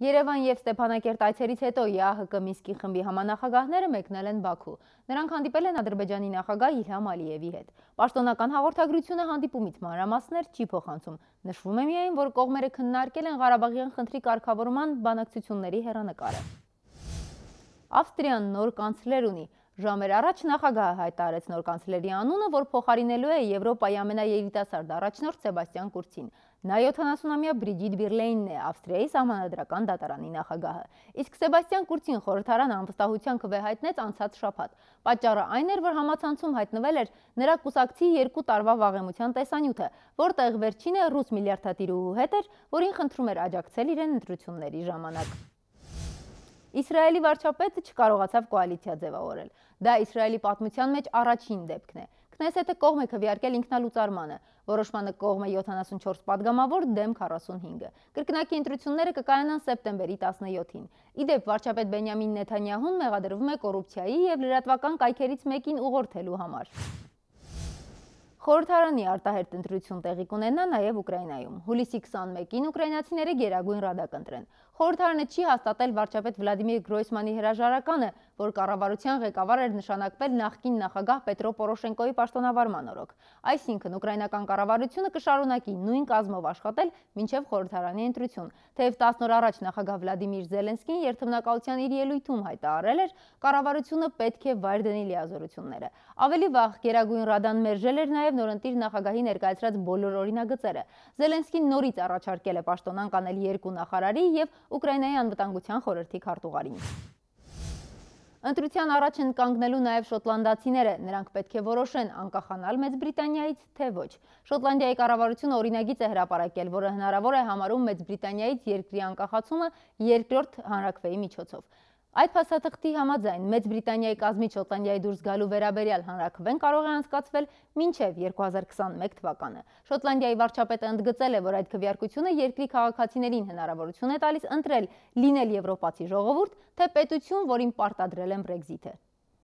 Երևան եւ Ստեփանակերտ այցերից հետո ԵԱՀԿ Մինսկի խմբի համանախագահները մեկնել են Բաքու։ Նրանք հանդիպել են Ադրբեջանի նախագահ Իլհամ Ալիևի հետ։ Պաշտոնական հաղորդագրությունը հանդիպումից մանրամասներ չի փոխանցում։ Նշվում է միայն, որ կողմերը քննարկել են Ղարաբաղյան խնդրի կարգավորման բանակցությունների հերանեկարը։ Ավստրիան նոր կանցլեր ունի։ Ժամեր առաջ նախագահը հայտարարեց նոր կանցլերի անունը, որ փոխարինելու է Եվրոպայի ամենաերիտասարդ առաջնորդ Սեբաստիան Կուրցին։ Նա 70-ամյա Բրիջիտ Բիրլեինն է Ավստրիայի սահմանադրական դատարանի նախագահը։ Իսկ Սեբաստիան Կուրցին խորհրդարան անվստահության քվե հայտնեց անցած շաբաթ։ Պատճառը այն էր, որ համացանցում հայտնվել էր նրա կուսակցի երկու տարվա վաղեմության տեսանյութը, որտեղ վերջինը ռուս միլիարդատիրուհու հետ էր, որին խնդրում էր աջակցել իրեն ընտրությունների ժամանակ։ Իսրայելի վարչապետը չկարողացավ կոալիցիա ձևավորել։ Դա Իսրայելի պատմության մեջ առաջին դեպքն է։ Քնեսեթը կողմ է քվեարկել ինքնալուծարմանը։ Որոշմանը կողմ է 74 падգամավոր դեմ 45-ը։ Կրկնակի ընտրությունները կկայանան սեպտեմբերի 17-ին։ Իդեպ վարչապետ Բենյամին Նեթանյահուն մեղադրվում է կոռուպցիայի եւ լրատվական կայքերից մեկին ուղղորդելու համար։ Խորհրդարանի արտահերտ ընտրություն տեղի կունենա նաև Ուկրաինայում։ Հուլիսի 21-ին ուկրաինացիները Գերագույն Ռադա կընտրեն։ Խորհրդարանը չի հաստատել վարչապետ Վլադիմիր Գրոյսմանի հրաժարականը, որ կառավարության ղեկավար էր նշանակվել նախկին նախագահ Պետրո Պորոշենկոյի պաշտոնավարման օրոք։ Այսինքն ուկրաինական կառավարությունը կշարունակի նույն կազմով աշխատել մինչև խորհրդարանի ընտրություն։ Թեև 10 օր առաջ նախագահ Վլադիմիր Զելենսկին երթմնակալության իր ելույթում հայտարարել էր, կառավարությունը պետք է վայր դնի լիազորությունները։ Ավելի վաղ Գերագույն Ռադան մերժել էր նաև նորընտիր նախագահի ներկայացրած բոլոր օրինագծերը։ Զելենսկին նորից առաջարկել է պաշտոնան կանել երկու նախարարի եւ Ուկրաինայի անվտանգության խորհրդի քարտուղարին։ Ընտրության առաջ են կանգնելու նաև շոտլանդացիները, նրանք պետք է որոշեն անկախանալ Մեծ Բրիտանիայից, թե ոչ։ Շոտլանդիայի կառավարությունը օրինագիծ է հրապարակել, որը հնարավոր է համարում Մեծ Բրիտանիայից երկրի անկախացումը երկրորդ հանրակրվեի միջոցով։ Այդ փաստաթղթի համաձայն Մեծ Բրիտանիայի կազմից Շոտլանդիայի դուրս գալու վերաբերյալ հանրակրվեն կարող է անցկացվել մինչև 2021 թվականը։ Շոտլանդիայի վարչապետը ընդգծել է, որ այդ քվեարկությունը երկրի քաղաքացիներին հնարավորություն է տալիս ընտրել լինել եվրոպացի ժողովուրդ, թե պետություն, որին պարտադրել են Brexit-ը։